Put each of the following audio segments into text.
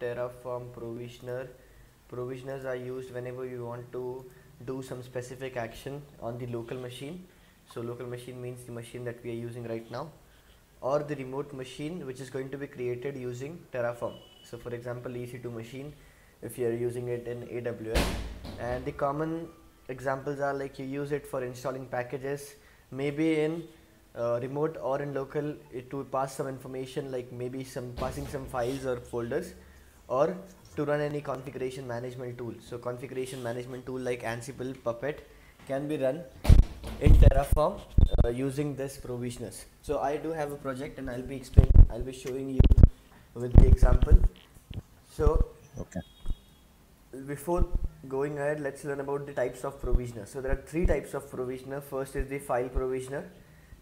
terraform provisioner. Provisioners are used whenever you want to do some specific action on the local machine. So local machine means the machine that we are using right now. Or the remote machine which is going to be created using terraform. So for example ec2 machine if you are using it in aws and the common examples are like you use it for installing packages. Maybe in uh, remote or in local it to pass some information like maybe some passing some files or folders or to run any configuration management tool. So configuration management tool like ansible puppet can be run in terraform uh, using this provisioners. So i do have a project and i'll be explaining i'll be showing you with the example. So Okay. before going ahead let's learn about the types of provisioner. So there are three types of provisioner. First is the file provisioner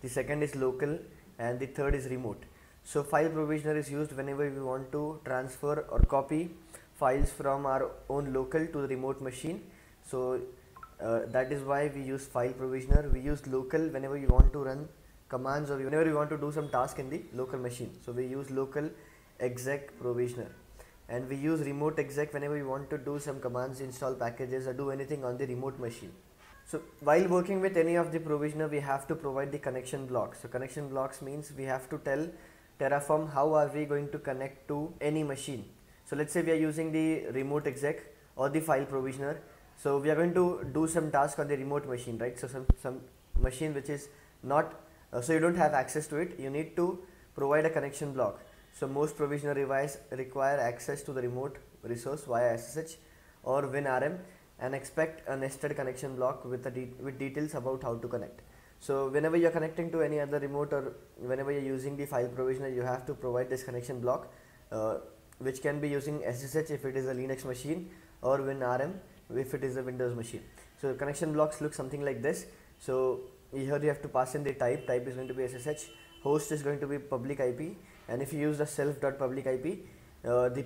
the second is local and the third is remote so file provisioner is used whenever we want to transfer or copy files from our own local to the remote machine. So uh, that is why we use file provisioner. We use local whenever you want to run commands or whenever you want to do some task in the local machine. So we use local exec provisioner. And we use remote exec whenever we want to do some commands install packages or do anything on the remote machine. So while working with any of the provisioner we have to provide the connection blocks. So connection blocks means we have to tell terraform how are we going to connect to any machine? So let's say we are using the remote exec or the file provisioner. So we are going to do some task on the remote machine right? So some some machine which is not uh, so you don't have access to it. You need to provide a connection block. So most provisioner device require access to the remote resource via SSH or WinRM and expect a nested connection block with de- with details about how to connect. So whenever you're connecting to any other remote or whenever you're using the file provisioner, you have to provide this connection block, uh, which can be using SSH if it is a Linux machine or WinRM if it is a Windows machine. So connection blocks look something like this. So here you have to pass in the type. Type is going to be SSH. Host is going to be public IP and if you use the self.public IP uh, the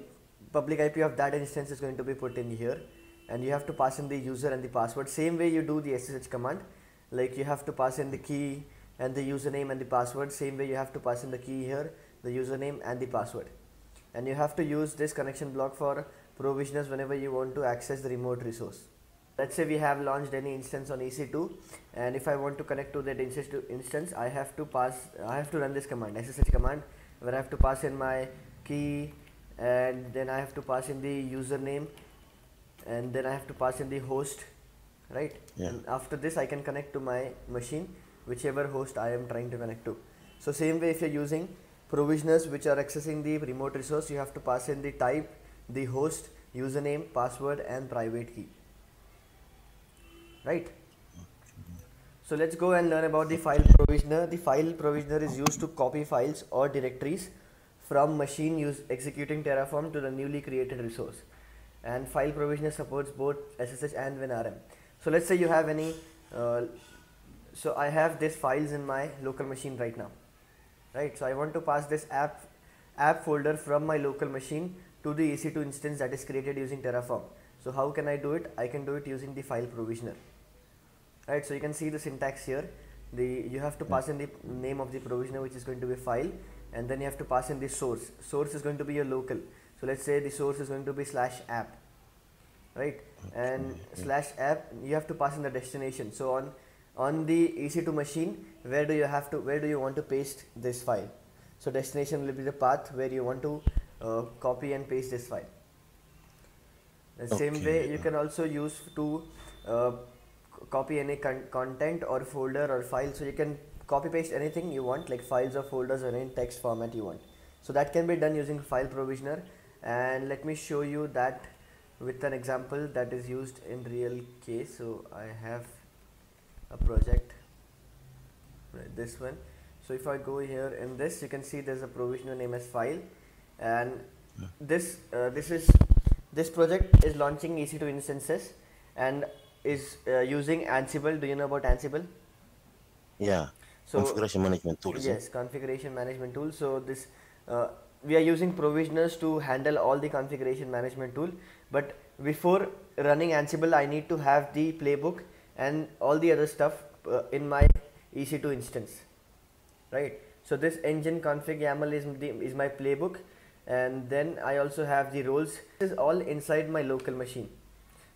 public IP of that instance is going to be put in here and you have to pass in the user and the password same way you do the SSH command like you have to pass in the key and the username and the password. Same way you have to pass in the key here the username and the password. And you have to use this connection block for provisioners whenever you want to access the remote resource. Let's say we have launched any instance on EC2 and if I want to connect to that instance instance I have to pass I have to run this command SSH command where I have to pass in my key and then I have to pass in the username and then I have to pass in the host right Yeah. and after this I can connect to my machine whichever host I am trying to connect to so same way if you're using provisioners which are accessing the remote resource you have to pass in the type the host username password and private key right so let's go and learn about the file provisioner. The file provisioner is used to copy files or directories from machine use executing Terraform to the newly created resource. And file provisioner supports both SSH and WinRM. So let's say you have any, uh, so I have these files in my local machine right now, right? So I want to pass this app app folder from my local machine to the EC2 instance that is created using Terraform. So how can I do it? I can do it using the file provisioner right so you can see the syntax here the you have to pass in the name of the provisioner which is going to be file and then you have to pass in the source source is going to be your local so let's say the source is going to be slash app right? And slash app you have to pass in the destination. So on on the ec2 machine where do you have to where do you want to paste this file? So destination will be the path where you want to uh, copy and paste this file. The same way you can also use to uh, copy any con- content or folder or file. So you can copy paste anything you want like files or folders or any text format you want. So that can be done using file provisioner. And let me show you that with an example that is used in real case. So I have a project right, this one. So if I go here in this you can see there's a provisioner name as file. And this uh, this is this project is launching EC2 instances and is uh, using Ansible. Do you know about Ansible? Yeah. so Configuration management tool. yes configuration management tool. So this uh, we are using provisioners to handle all the configuration management tool but before running ansible i need to have the playbook and all the other stuff uh, in my ec2 instance. Right? So this engine config yaml is the is my playbook. And then I also have the roles. This is all inside my local machine.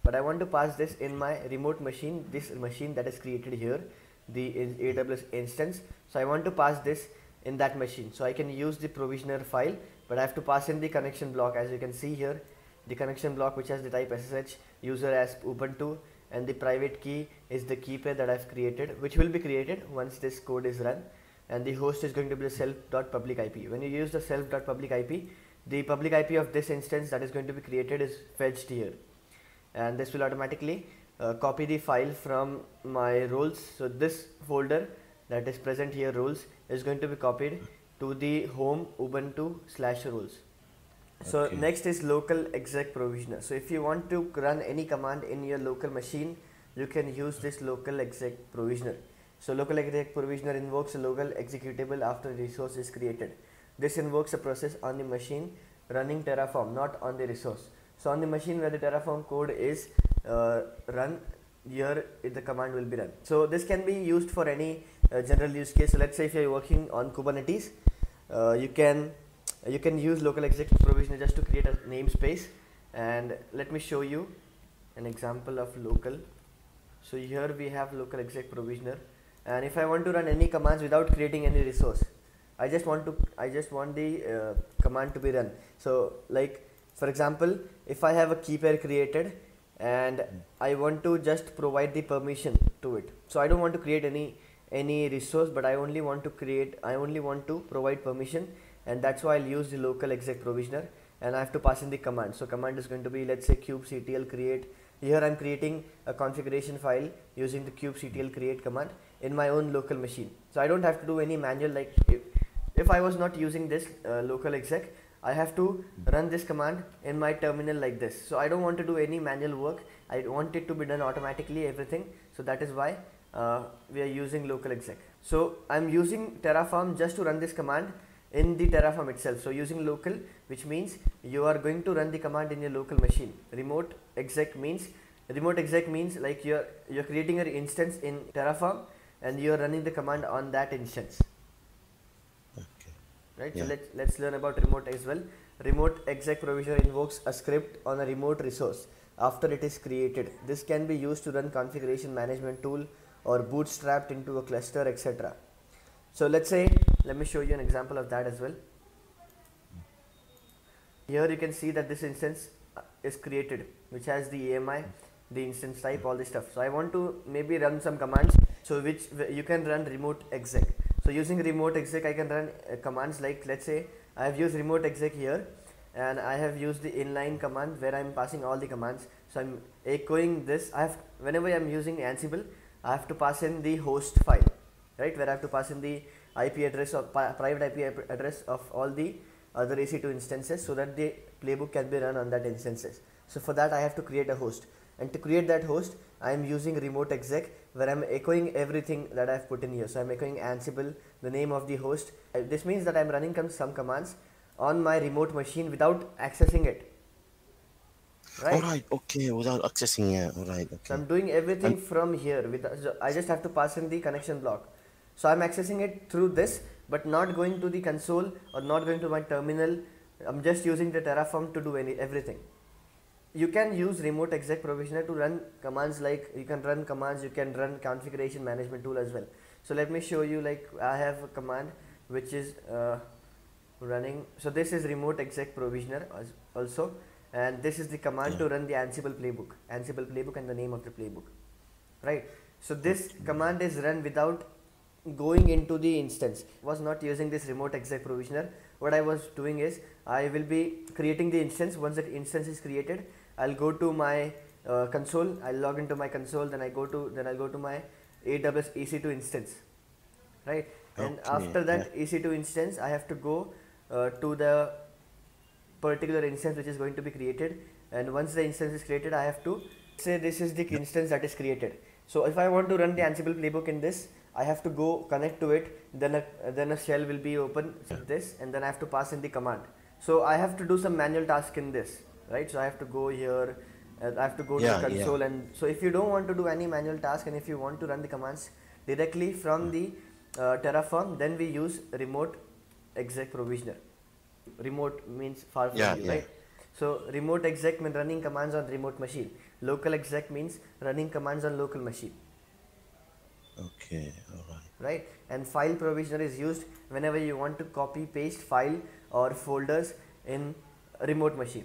But I want to pass this in my remote machine this machine that is created here the AWS instance. So I want to pass this in that machine. So I can use the provisioner file but I have to pass in the connection block as you can see here the connection block which has the type SSH user as Ubuntu and the private key is the key pair that I've created which will be created once this code is run and the host is going to be the self.public IP. When you use the self.public IP, the public IP of this instance that is going to be created is fetched here and this will automatically uh, copy the file from my roles. So this folder that is present here roles is going to be copied to the home ubuntu slash roles. So okay. next is local exec provisioner. So if you want to run any command in your local machine, you can use this local exec provisioner. So local exec provisioner invokes a local executable after resource is created. This invokes a process on the machine running Terraform, not on the resource. So on the machine where the Terraform code is uh, run, here the command will be run. So this can be used for any uh, general use case. So let's say if you're working on Kubernetes, uh, you can you can use local exec provisioner just to create a namespace and let me show you an example of local. So here we have local exec provisioner. And if I want to run any commands without creating any resource I just want to I just want the uh, command to be run. So like for example if I have a key pair created and I want to just provide the permission to it. So I don't want to create any any resource but I only want to create I only want to provide permission and that's why I'll use the local exec provisioner and I have to pass in the command. So command is going to be let's say kubectl create. Here I'm creating a configuration file using the kubectl create command in my own local machine. So I don't have to do any manual like if, if I was not using this uh, local exec I have to run this command in my terminal like this. So I don't want to do any manual work. I want it to be done automatically everything. So that is why uh, we are using local exec. So I'm using Terraform just to run this command in the Terraform itself. So using local which means you are going to run the command in your local machine. Remote exec means remote exec means like you're you're creating an instance in Terraform and you're running the command on that instance. Okay. Right. Yeah. So let's let's learn about remote as well. Remote exec provisioner invokes a script on a remote resource after it is created. This can be used to run configuration management tool or bootstrapped into a cluster etc. So let's say, let me show you an example of that as well. Here you can see that this instance uh, is created, which has the AMI, the instance type, all this stuff. So I want to maybe run some commands, so which you can run remote exec. So using remote exec, I can run uh, commands like, let's say I have used remote exec here, and I have used the inline command where I'm passing all the commands. So I'm echoing this. I have whenever I'm using Ansible, I have to pass in the host file right where I have to pass in the IP address of private IP address of all the other EC2 instances so that the playbook can be run on that instances. So for that I have to create a host and to create that host I am using remote exec where I am echoing everything that I have put in here. So I am echoing Ansible, the name of the host. Uh, this means that I am running some commands on my remote machine without accessing it. Right. All right. Okay. Without accessing it. All right. Okay. So I'm doing everything I'm from here. With so I just have to pass in the connection block. So I'm accessing it through this, but not going to the console or not going to my terminal. I'm just using the Terraform to do any everything. You can use remote exec provisioner to run commands like you can run commands. You can run configuration management tool as well. So let me show you. Like I have a command which is uh, running. So this is remote exec provisioner also and this is the command yeah. to run the Ansible playbook Ansible playbook and the name of the playbook right so this command is run without going into the instance. Was not using this remote exec provisioner. What I was doing is I will be creating the instance. Once that instance is created I'll go to my uh, console. I'll log into my console. Then I go to then I'll go to my AWS EC2 instance. Right? And after that yeah. EC2 instance I have to go uh, to the particular instance which is going to be created. And once the instance is created I have to say this is the instance that is created. So if I want to run the Ansible playbook in this I have to go connect to it then a, then a shell will be open this and then I have to pass in the command. So I have to do some manual task in this right? So I have to go here uh, I have to go yeah, to the console yeah. and so if you don't want to do any manual task and if you want to run the commands directly from the uh, Terraform then we use remote exec provisioner. Remote means far from Yeah, you right? So remote exec means running commands on remote machine. Local exec means running commands on local machine Okay, alright. right and file provisioner is used whenever you want to copy paste file or folders in remote machine